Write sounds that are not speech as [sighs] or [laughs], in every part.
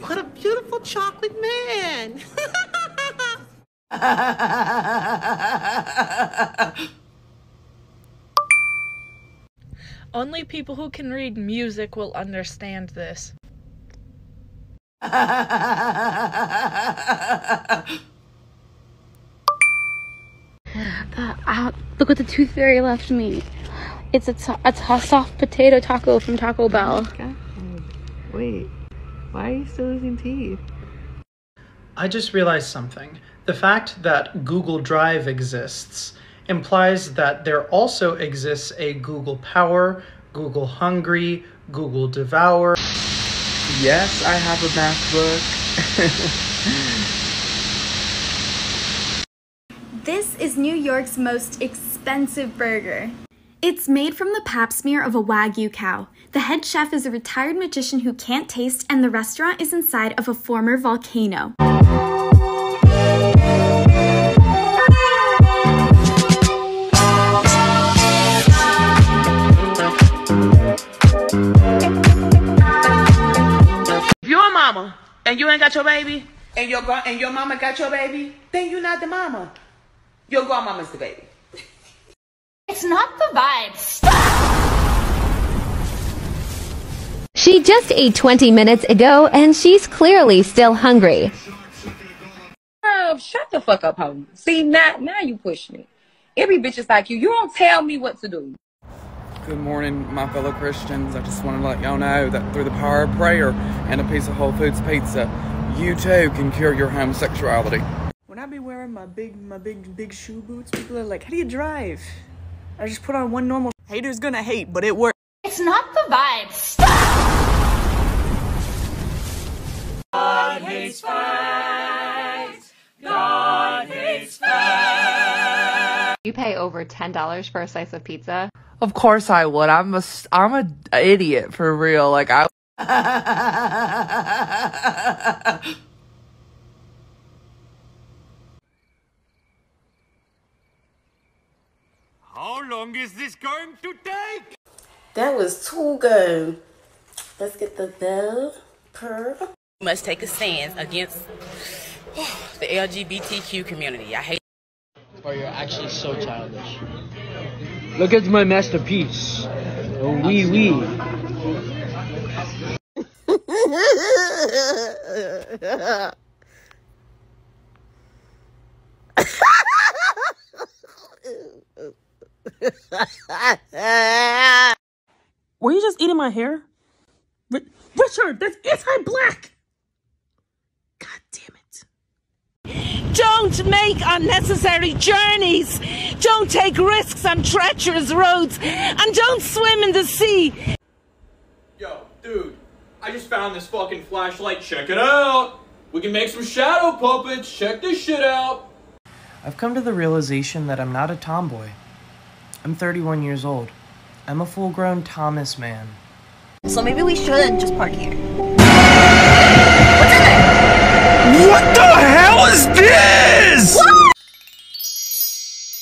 What a beautiful chocolate man. [laughs] Only people who can read music will understand this. Uh, look what the tooth fairy left me. It's a, a soft potato taco from Taco Bell. Wait, why are you still losing teeth? I just realized something. The fact that Google Drive exists implies that there also exists a Google Power, Google Hungry, Google Devour. Yes, I have a MacBook. This is New York's most expensive burger. It's made from the pap smear of a Wagyu cow. The head chef is a retired magician who can't taste, and the restaurant is inside of a former volcano. If you're a mama and you ain't got your baby, and your gra- and your mama got your baby, then you're not the mama. Your grandmama's the baby. It's not the vibe. She just ate 20 minutes ago and she's clearly still hungry. Oh, shut the fuck up, homie. See, now, now you pushing it. Every bitch is like you. You don't tell me what to do. Good morning, my fellow Christians. I just want to let y'all know that through the power of prayer and a piece of Whole Foods pizza, you too can cure your homosexuality. When I be wearing my big, my big, big shoe boots, people are like, "How do you drive?" I just put on one normal. Haters gonna hate, but it works. It's not the vibe. stop You pay over $10 for a slice of pizza. Of course I would. I'm a, s- I'm a idiot for real. Like I. [laughs] How long is this going to take? That was too good. Let's get the bell per. Must take a stance against [sighs] the LGBTQ community. I hate. Or you're actually so childish. Look at my masterpiece. Oh, wee wee. [laughs] [laughs] Were you just eating my hair? Ri- Richard, that's anti-black. God damn it. Don't make unnecessary journeys. Don't take risks on treacherous roads. And don't swim in the sea. Yo, dude, I just found this fucking flashlight. Check it out. We can make some shadow puppets. Check this shit out. I've come to the realization that I'm not a tomboy. I'm 31 years old. I'm a full grown Thomas man. So maybe we should just park here. What the hell is this?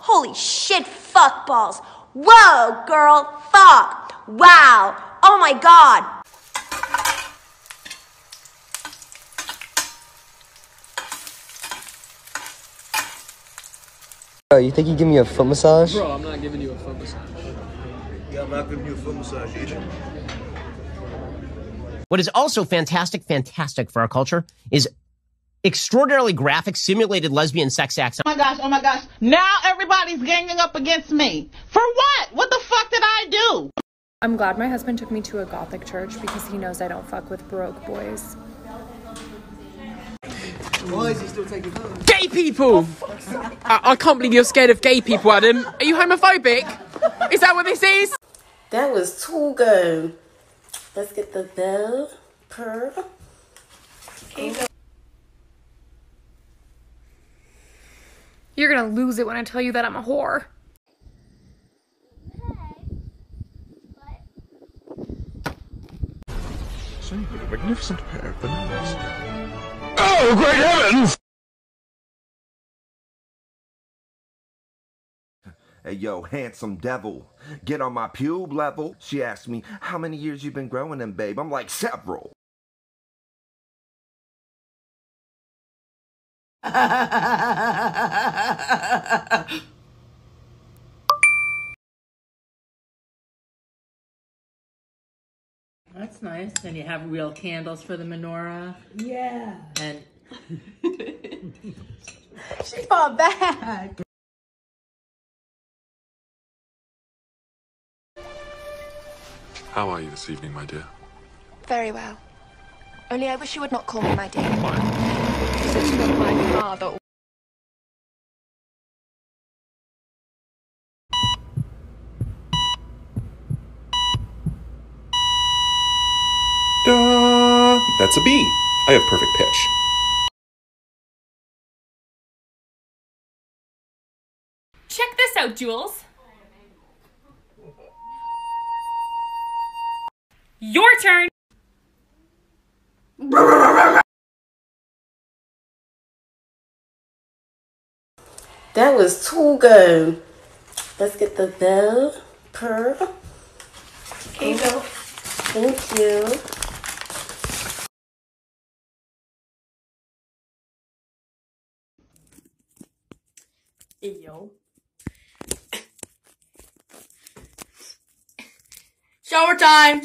Holy shit, fuck balls. Whoa, girl, fuck. Wow. Oh my god. Oh, you think you give me a foot massage? Bro, I'm not giving you a foot massage. Yeah, I'm not giving you a foot massage either. What is also fantastic, fantastic for our culture is extraordinarily graphic simulated lesbian sex acts. Oh my gosh, oh my gosh. Now everybody's ganging up against me. For what? What the fuck did I do? I'm glad my husband took me to a gothic church because he knows I don't fuck with baroque boys. Why is he still taking photos? Gay people! I, I can't believe you're scared of gay people, Adam. Are you homophobic? Is that what this is? That was too good. Let's get the bell per. You're gonna lose it when I tell you that I'm a whore. So you've got a magnificent pair of bananas. Oh, great heavens! Hey, yo, handsome devil, get on my pube level. She asked me, how many years you been growing in, babe? I'm like, several. [laughs] That's nice. And you have real candles for the menorah. Yeah. And [laughs] She fought back. How are you this evening, my dear? Very well. Only I wish you would not call me my dear. Since you are my father. That's a B. I have perfect pitch. Check this out, Jules. Your turn. That was too good. Let's get the bell per. Here you go. Thank you. Yo. Shower time.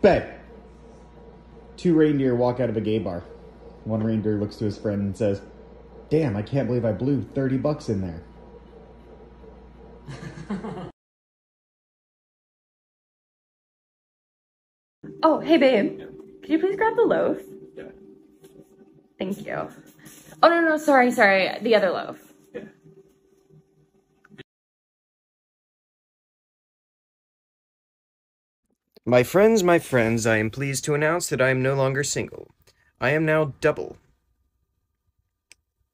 Babe. Two reindeer walk out of a gay bar. One reindeer looks to his friend and says, Damn, I can't believe I blew 30 bucks in there. [laughs] Oh, hey babe. Could you please grab the loaf? Thank you. Oh no no sorry sorry the other loaf. My friends, my friends, I am pleased to announce that I am no longer single. I am now double.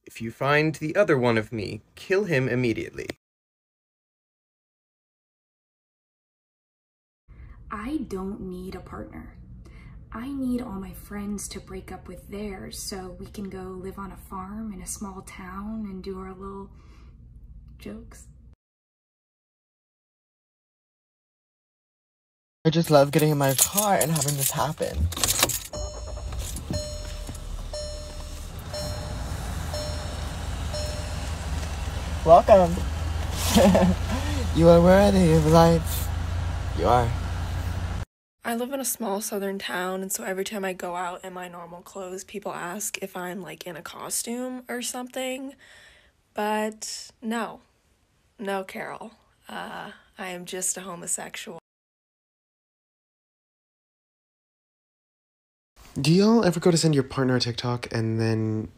If you find the other one of me, kill him immediately. I don't need a partner. I need all my friends to break up with theirs so we can go live on a farm in a small town and do our little jokes. I just love getting in my car and having this happen. Welcome. [laughs] you are worthy of life. You are. I live in a small southern town, and so every time I go out in my normal clothes, people ask if I'm like in a costume or something. But no, no, Carol. Uh, I am just a homosexual. Do y'all ever go to send your partner a TikTok and then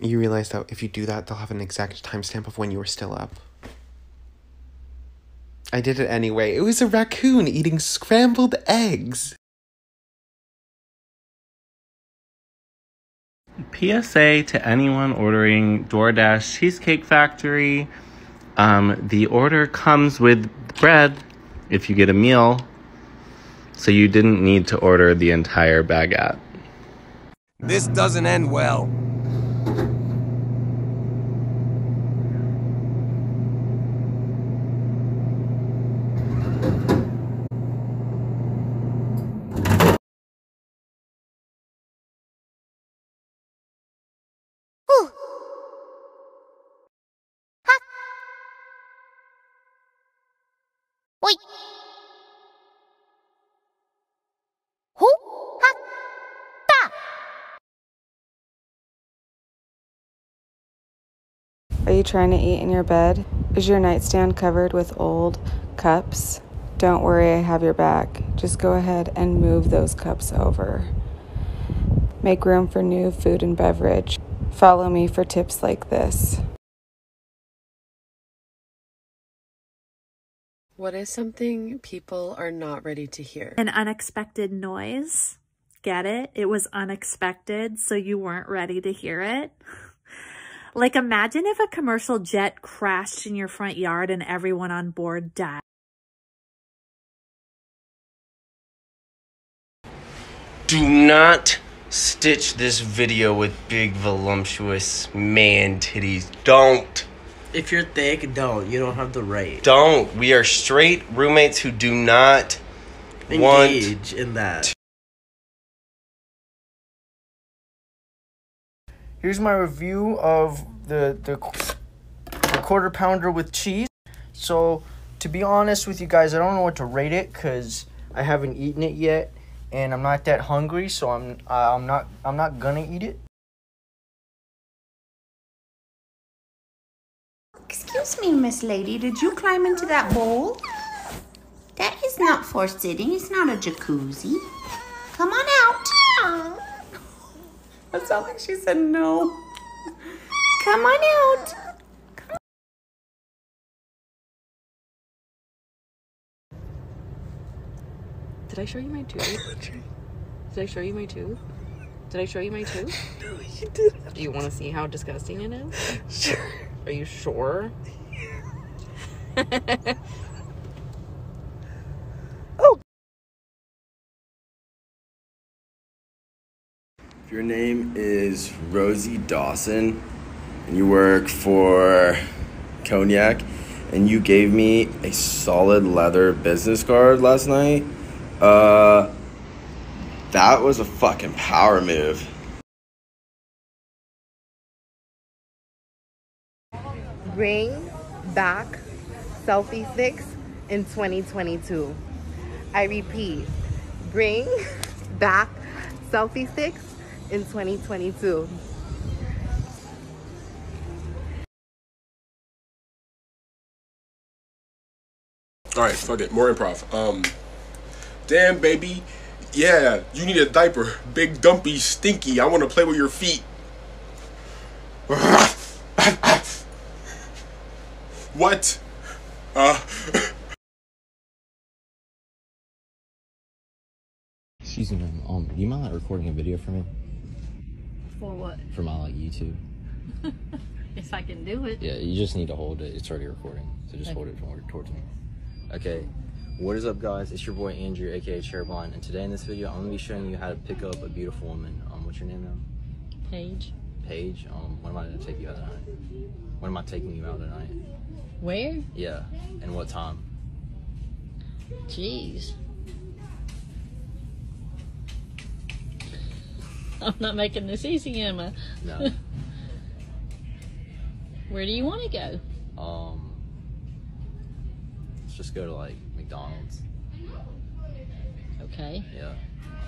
you realize that if you do that, they'll have an exact timestamp of when you were still up? I did it anyway. It was a raccoon eating scrambled eggs. PSA to anyone ordering DoorDash Cheesecake Factory. Um, the order comes with bread if you get a meal, so you didn't need to order the entire baguette. This doesn't end well. Oi. Who? Are you trying to eat in your bed? Is your nightstand covered with old cups? Don't worry, I have your back. Just go ahead and move those cups over. Make room for new food and beverage. Follow me for tips like this. What is something people are not ready to hear? An unexpected noise. Get it? It was unexpected, so you weren't ready to hear it. [laughs] Like imagine if a commercial jet crashed in your front yard and everyone on board died. Do not stitch this video with big voluptuous man titties. Don't if you're thick, don't. You don't have the right. Don't. We are straight roommates who do not engage in that. Here's my review of the, the the quarter pounder with cheese. So, to be honest with you guys, I don't know what to rate it cuz I haven't eaten it yet and I'm not that hungry, so I'm uh, I'm not I'm not gonna eat it. Excuse me, Miss Lady, did you climb into that bowl? That is not for sitting, it's not a jacuzzi. Come on out. That sounds like she said no. Come on out. Did I show you my tooth? [laughs] Did I show you my tooth? Did I show you my tooth? [laughs] No, you didn't. Do you want to see how disgusting it is? Sure. Are you sure? If [laughs] your name is Rosie Dawson and you work for Cognac and you gave me a solid leather business card last night, uh, that was a fucking power move. Bring back selfie sticks in 2022. I repeat, bring [laughs] back selfie sticks in 2022. All right, fuck it. More improv. Um, damn, baby. Yeah, you need a diaper. Big, dumpy, stinky. I want to play with your feet. what? Uh. Excuse me, ma'am. Um, do you mind like recording a video for me? For what? For my like YouTube? [laughs] If I can do it. Yeah, you just need to hold it. It's already recording, so just Okay. hold it toward, towards me. Okay. What is up, guys? It's your boy Andrew, aka Chairbond, and today in this video, I'm gonna be showing you how to pick up a beautiful woman. Um, what's your name now? Paige. Paige. Um, when am I gonna take you out tonight? When am I taking you out tonight? Where? Yeah. And what time? Jeez. I'm not making this easy, am I? No. [laughs] Where do you want to go? um, let's just go to like McDonald's. Okay. Yeah.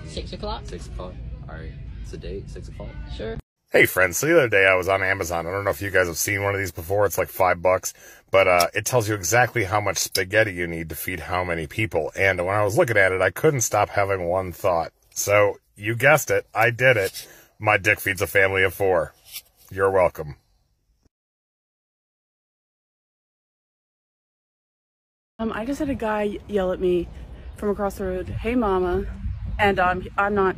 Six o'clock? Six o'clock. All right. It's a date. Six o'clock. Sure. Hey friends, so the other day I was on Amazon. I don't know if you guys have seen one of these before. It's like five bucks, but uh, it tells you exactly how much spaghetti you need to feed how many people. And when I was looking at it, I couldn't stop having one thought. So you guessed it, I did it. My dick feeds a family of four. You're welcome. Um, I just had a guy yell at me from across the road, "Hey, mama," and um, I'm not.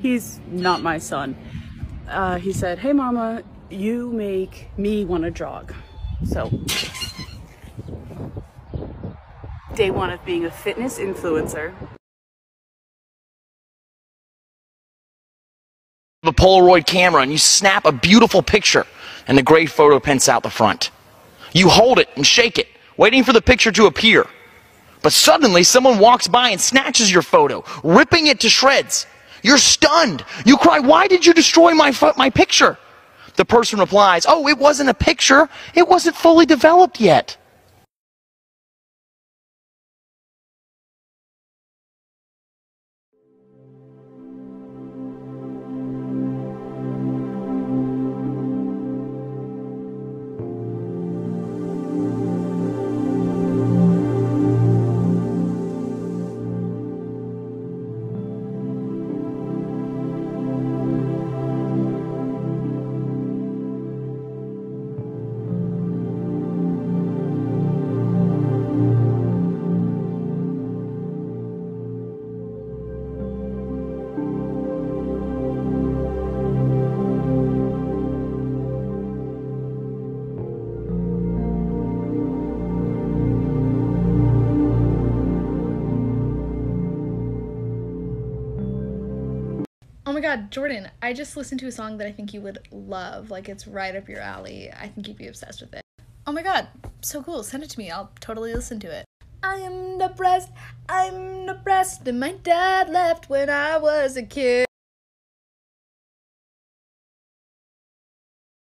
He's not my son. Uh, he said, "Hey, mama, you make me want to jog." So, day one of being a fitness influencer. a Polaroid camera and you snap a beautiful picture and the gray photo prints out the front. You hold it and shake it, waiting for the picture to appear. But suddenly someone walks by and snatches your photo, ripping it to shreds. You're stunned. You cry, why did you destroy my, my picture? The person replies, oh, it wasn't a picture. It wasn't fully developed yet. My god, Jordan, I just listened to a song that I think you would love. Like, it's right up your alley. I think you'd be obsessed with it. Oh my god, so cool. Send it to me. I'll totally listen to it. I am depressed. I'm depressed. And my dad left when I was a kid.